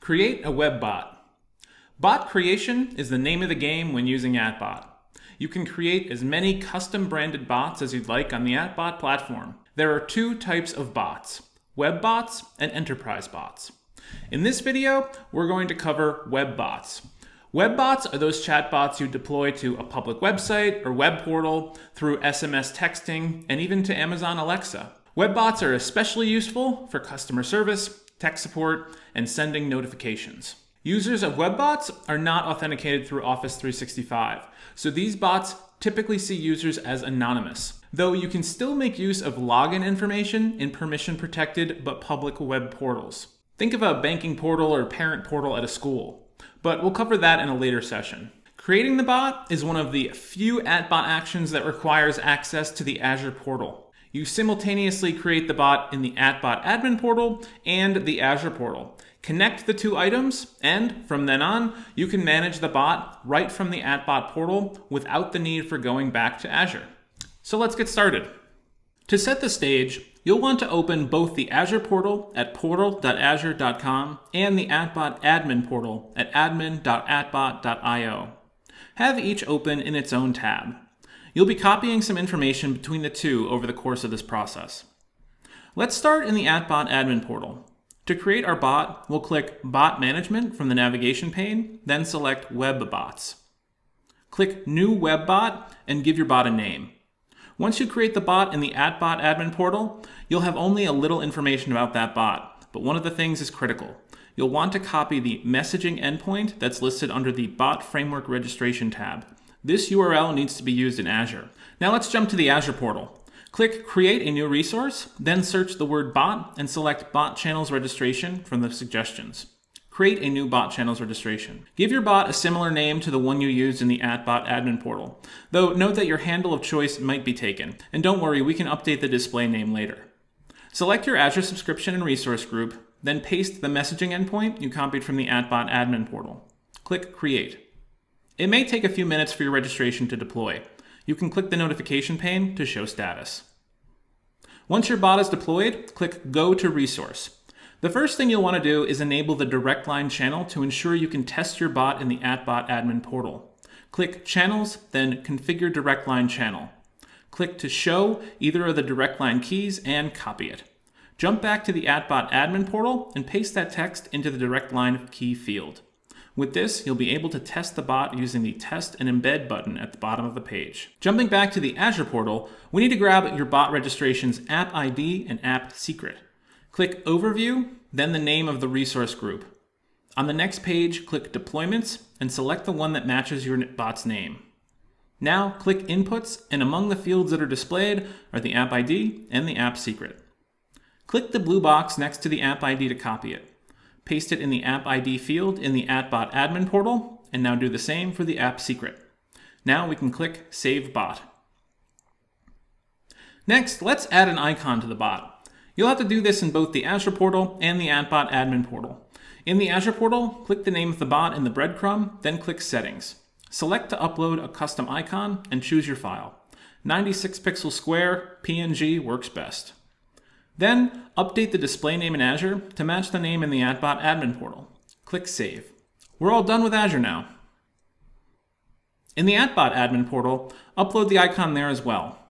Create a web bot. Bot creation is the name of the game when using AtBot. You can create as many custom branded bots as you'd like on the AtBot platform. There are two types of bots, web bots and enterprise bots. In this video, we're going to cover web bots. Web bots are those chatbots you deploy to a public website or web portal through SMS texting and even to Amazon Alexa. Web bots are especially useful for customer service, tech support, and sending notifications. Users of web bots are not authenticated through Office 365, so these bots typically see users as anonymous, though you can still make use of login information in permission protected but public web portals. Think of a banking portal or parent portal at a school, but we'll cover that in a later session. Creating the bot is one of the few AtBot actions that requires access to the Azure portal. You simultaneously create the bot in the AtBot admin portal and the Azure portal. Connect the two items, and from then on, you can manage the bot right from the AtBot portal without the need for going back to Azure. So let's get started. To set the stage, you'll want to open both the Azure portal at portal.azure.com and the AtBot admin portal at admin.atbot.io. Have each open in its own tab. You'll be copying some information between the two over the course of this process. Let's start in the AtBot admin portal. To create our bot, we'll click Bot Management from the navigation pane, then select Web Bots. Click New Web Bot and give your bot a name. Once you create the bot in the AtBot admin portal, you'll have only a little information about that bot, but one of the things is critical. You'll want to copy the messaging endpoint that's listed under the Bot Framework Registration tab. This URL needs to be used in Azure. Now let's jump to the Azure portal. Click Create a new resource, then search the word bot and select Bot Channels Registration from the suggestions. Create a new bot channels registration. Give your bot a similar name to the one you used in the AtBot admin portal, though note that your handle of choice might be taken, and don't worry, we can update the display name later. Select your Azure subscription and resource group, then paste the messaging endpoint you copied from the AtBot admin portal. Click Create. It may take a few minutes for your registration to deploy. You can click the notification pane to show status. Once your bot is deployed, click Go to Resource. The first thing you'll want to do is enable the direct line channel to ensure you can test your bot in the AtBot admin portal. Click Channels, then Configure Direct Line Channel. Click to show either of the direct line keys and copy it. Jump back to the AtBot admin portal and paste that text into the direct line key field. With this, you'll be able to test the bot using the Test and Embed button at the bottom of the page. Jumping back to the Azure portal, we need to grab your bot registration's app ID and app secret. Click Overview, then the name of the resource group. On the next page, click Deployments and select the one that matches your bot's name. Now click Inputs, and among the fields that are displayed are the app ID and the app secret. Click the blue box next to the app ID to copy it paste it in the app ID field in the AtBot admin portal, and now do the same for the app secret. Now we can click Save Bot. Next, let's add an icon to the bot. You'll have to do this in both the Azure portal and the AtBot admin portal. In the Azure portal, click the name of the bot in the breadcrumb, then click Settings. Select to upload a custom icon and choose your file. 96 pixel square PNG works best. Then update the display name in Azure to match the name in the AtBot admin portal. Click Save. We're all done with Azure now. In the AtBot admin portal, upload the icon there as well.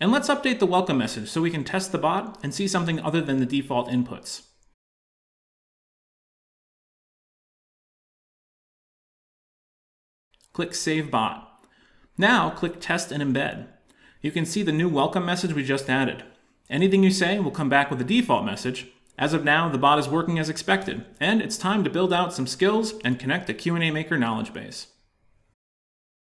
And let's update the welcome message so we can test the bot and see something other than the default inputs. Click Save Bot. Now click Test and Embed. You can see the new welcome message we just added. Anything you say will come back with a default message. As of now, the bot is working as expected, and it's time to build out some skills and connect the Q&A Maker knowledge base.